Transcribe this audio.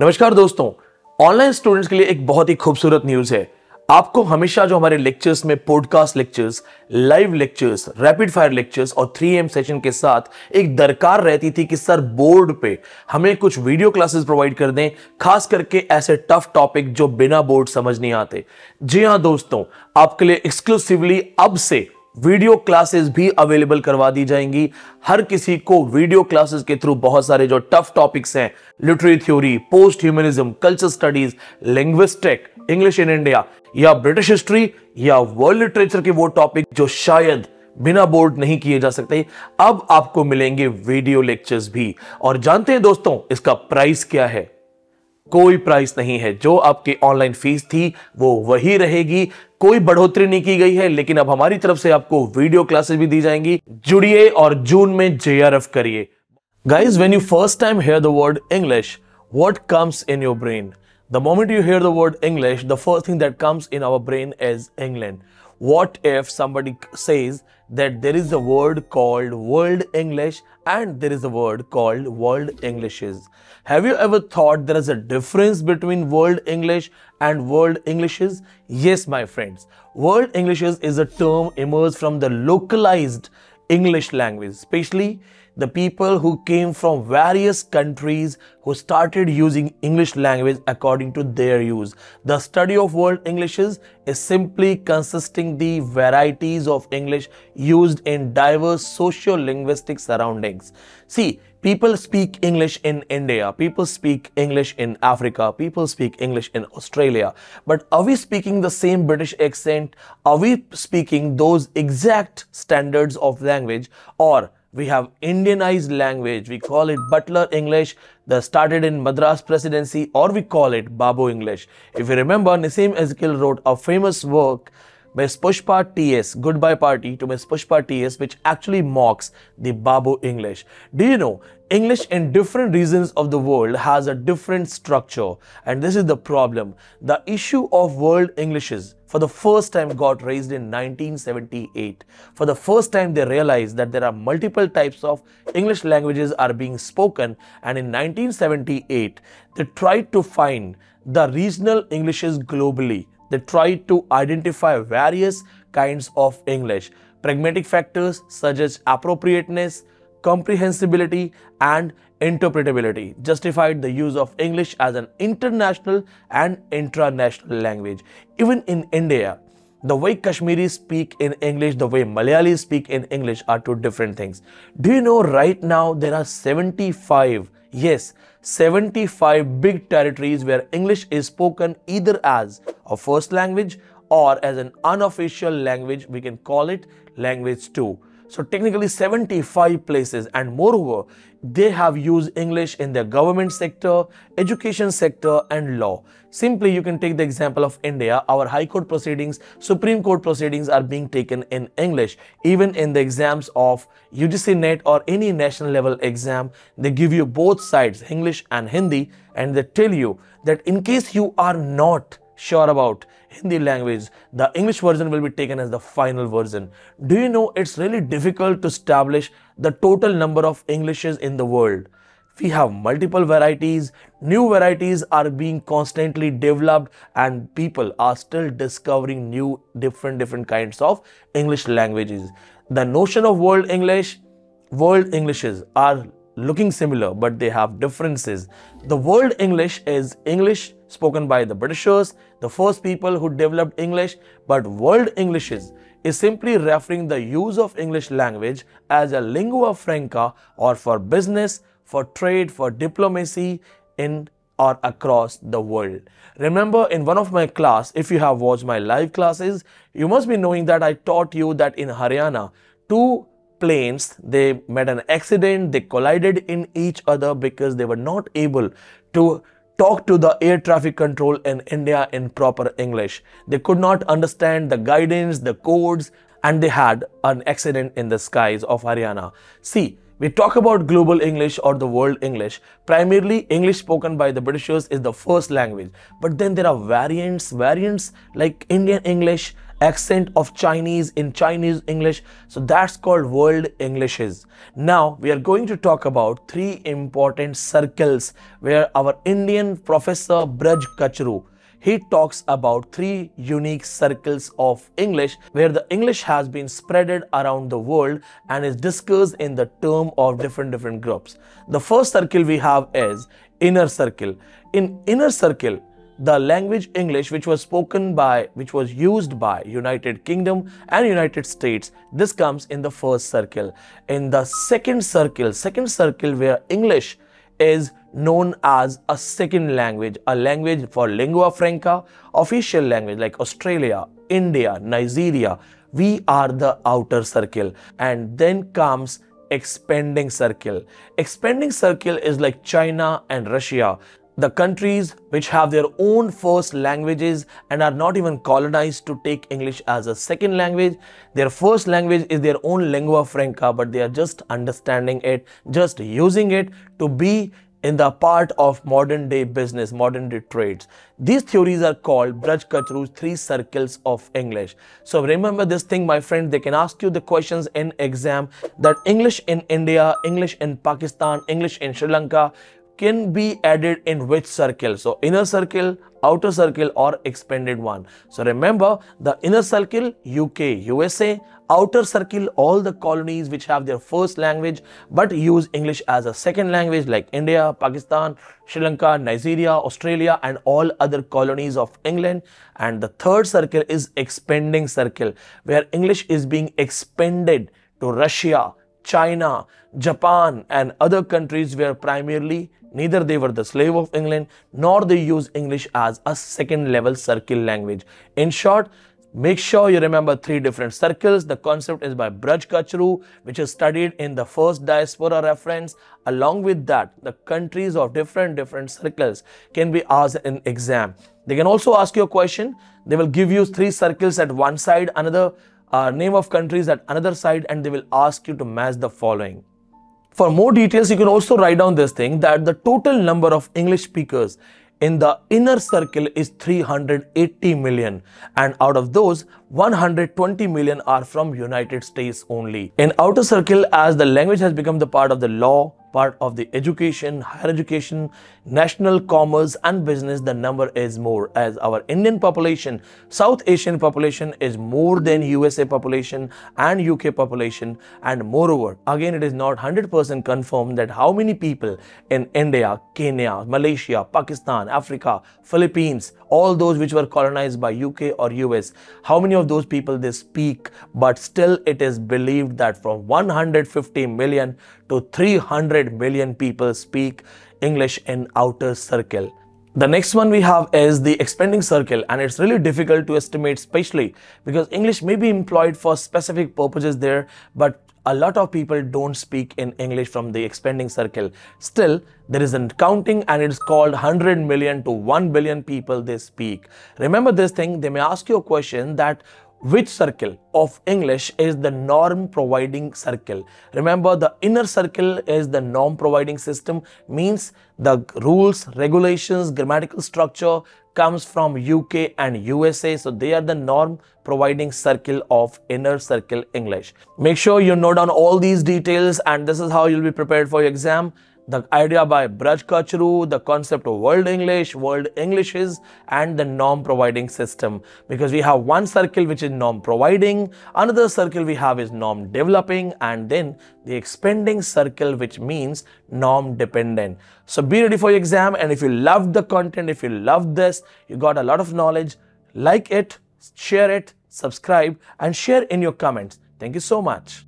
नमस्कार दोस्तों online students के लिए एक बहुत ही खूबसूरत न्यूज़ है। आपको हमेशा जो हमारे लेक्चर्स में podcast lectures live lectures rapid fire lectures और 3 एम सेशन के साथ एक दरकार रहती थी कि सर बोर्ड पे हमें कुछ वीडियो क्लासेस प्रोवाइड कर दें, खास करके ऐसे टफ टॉपिक जो बिना बोर्ड समझ नहीं आते। जी हाँ दोस्तों, आपके लिए एक्सक्लूसिवली अब से वीडियो क्लासेस भी अवेलेबल करवा दी जाएँगी। हर किसी को वीडियो क्लासेस के थ्रू बहुत सारे जो टफ टॉपिक्स हैं, literary theory post humanism culture studies linguistic English in India या ब्रिटिश हिस्ट्री या वर्ल्ड लिटरेचर के वो टॉपिक जो शायद बिना बोर्ड नहीं किए जा सकते। अब आपको मिलेंगे वीडियो लेक्चर्स भी। और जानते हैं दोस्तों, इसका प्राइस क्या है? कोई प्राइस नहीं है। जो आपकी ऑनलाइन फ़ीस थी, वो वही रहेगी। कोई बढ़ोतरी नहीं की गई है, लेकिन अब हमारी तरफ़ से आपको वीडियो क्लासेस भी दी जाएँगी। जुड़िए और जून में जे आर एफ़ करिए। Guys when you first time hear the word English what comes in your brain the moment you hear the word English the first thing that comes in our brain as England what if somebody says that there is a word called world english and there is a word called world englishes. Have you ever thought there is a difference between world english and world englishes? Yes my friends. World englishes is a term emerged from the localized english language especially the people who came from various countries who started using English language according to their use. The study of world Englishes is simply consisting the varieties of English used in diverse socio-linguistic surroundings. See, people speak English in India, people speak English in Africa, people speak English in Australia. But are we speaking the same British accent? Are we speaking those exact standards of language or we have Indianized language. We call it Butler English that started in Madras Presidency or we call it Babu English. If you remember, Nissim Ezekiel wrote a famous work Miss Pushpa TS, Goodbye Party to Miss Pushpa TS, which actually mocks the Babu English. Do you know, English in different regions of the world has a different structure and this is the problem. The issue of world Englishes for the first time got raised in 1978. For the first time they realized that there are multiple types of English languages are being spoken and in 1978 they tried to find the regional Englishes globally. They tried to identify various kinds of English. Pragmatic factors such as appropriateness, comprehensibility and interpretability justified the use of English as an international and intranational language. Even in India, the way Kashmiris speak in English, the way Malayalis speak in English are two different things. Do you know right now there are 75, yes, 75 big territories where English is spoken either as a first language or as an unofficial language, we can call it language 2. So technically 75 places and moreover, they have used English in their government sector, education sector and law. Simply you can take the example of India, our High Court proceedings, Supreme Court proceedings are being taken in English. Even in the exams of UGC NET or any national level exam, they give you both sides, English and Hindi and they tell you that in case you are not sure about Hindi language, the English version will be taken as the final version. Do you know it's really difficult to establish the total number of Englishes in the world? We have multiple varieties, new varieties are being constantly developed and people are still discovering new different different kinds of English languages. The notion of world English, world Englishes are looking similar but they have differences. The world English is English spoken by the Britishers, the first people who developed English, but world Englishes is simply referring the use of English language as a lingua franca or for business, for trade, for diplomacy in or across the world. Remember in one of my class, if you have watched my live classes, you must be knowing that I taught you that in Haryana, two planes, they met an accident, they collided in each other because they were not able to talk to the air traffic control in India in proper English. They could not understand the guidance, the codes, and they had an accident in the skies of Haryana. See, we talk about global English or the world English. Primarily, English spoken by the Britishers is the first language. But then there are variants, variants like Indian English accent of Chinese in Chinese English. So that's called World Englishes. Now we are going to talk about three important circles where our Indian professor Braj Kachru he talks about three unique circles of English where the English has been spreaded around the world and is discussed in the term of different different groups. The first circle we have is inner circle. In inner circle, the language English which was spoken by, which was used by United Kingdom and United States, this comes in the first circle. In the second circle, second circle where English is known as a second language, a language for lingua franca, official language like Australia, India, Nigeria. We are the outer circle. And then comes expanding circle. Expanding circle is like China and Russia the countries which have their own first languages and are not even colonized to take English as a second language. Their first language is their own lingua franca, but they are just understanding it, just using it to be in the part of modern day business, modern day trades. These theories are called Braj Kachru's three circles of English. So remember this thing, my friend, they can ask you the questions in exam that English in India, English in Pakistan, English in Sri Lanka, can be added in which circle. So inner circle, outer circle or expanded one. So remember the inner circle UK, USA, outer circle all the colonies which have their first language but use English as a second language like India, Pakistan, Sri Lanka, Nigeria, Australia and all other colonies of England. And the third circle is expanding circle where English is being expanded to Russia, China, Japan and other countries where primarily neither they were the slave of England nor they use English as a second level circle language. In short, Make sure you remember three different circles. The concept is by Braj Kachru, which is studied in the first diaspora reference. Along with that, the countries of different different circles can be asked in exam. They can also ask you a question. They will give you three circles at one side, another uh, name of countries at another side, and they will ask you to match the following. For more details, you can also write down this thing that the total number of English speakers in the inner circle is 380 million and out of those 120 million are from United States only. In outer circle as the language has become the part of the law, part of the education, higher education, national commerce and business, the number is more as our Indian population, South Asian population is more than USA population and UK population. And moreover, again, it is not 100% confirmed that how many people in India, Kenya, Malaysia, Pakistan, Africa, Philippines, all those which were colonized by UK or US, how many of those people they speak, but still it is believed that from 150 million to 300 million people speak English in outer circle. The next one we have is the expanding circle and it's really difficult to estimate especially because English may be employed for specific purposes there but a lot of people don't speak in English from the expanding circle. Still, there is a counting and it's called 100 million to 1 billion people they speak. Remember this thing, they may ask you a question that which circle of English is the norm providing circle. Remember the inner circle is the norm providing system means the rules, regulations, grammatical structure comes from UK and USA. So they are the norm providing circle of inner circle English. Make sure you note down all these details and this is how you'll be prepared for your exam the idea by Braj Kachru, the concept of World English, World Englishes, and the norm providing system. Because we have one circle which is norm providing, another circle we have is norm developing, and then the expanding circle which means norm dependent. So be ready for your exam, and if you love the content, if you love this, you got a lot of knowledge, like it, share it, subscribe, and share in your comments. Thank you so much.